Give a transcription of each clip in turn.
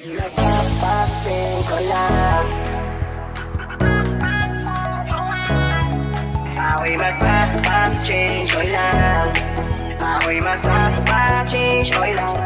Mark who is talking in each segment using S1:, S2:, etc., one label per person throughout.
S1: Nagpapasin ko lang. Ako'y magpapasin ko lang. Ako'y magpapasin ko lang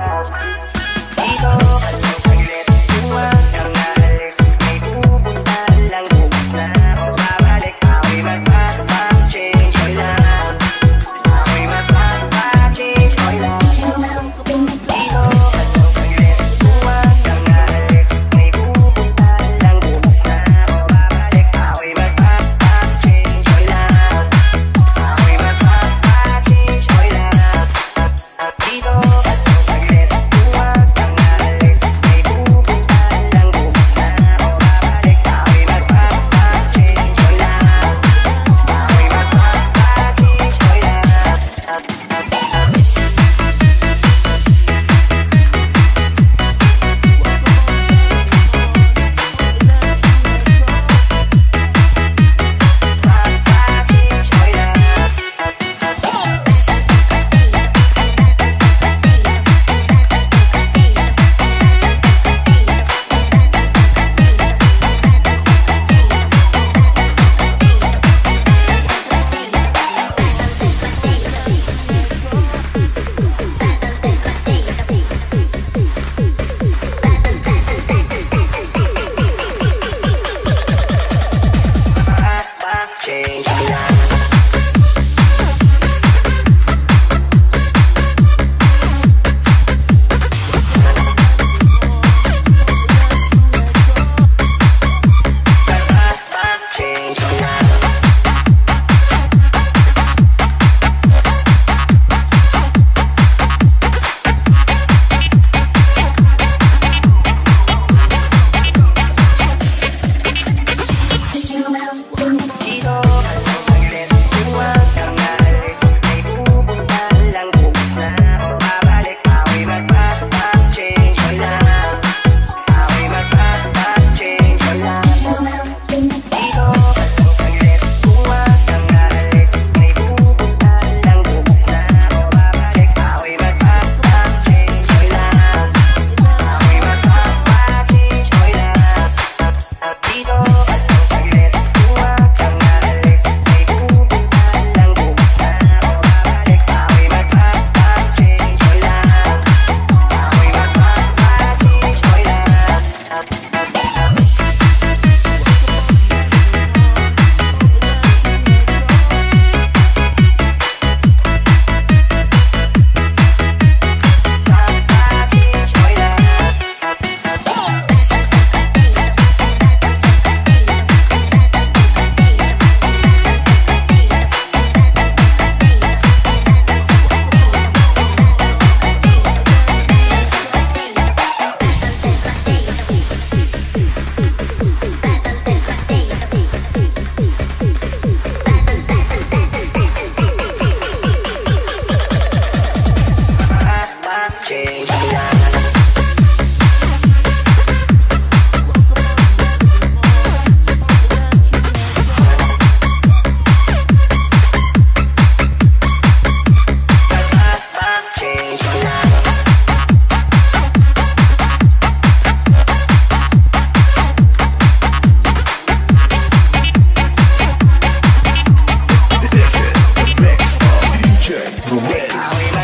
S1: Yes.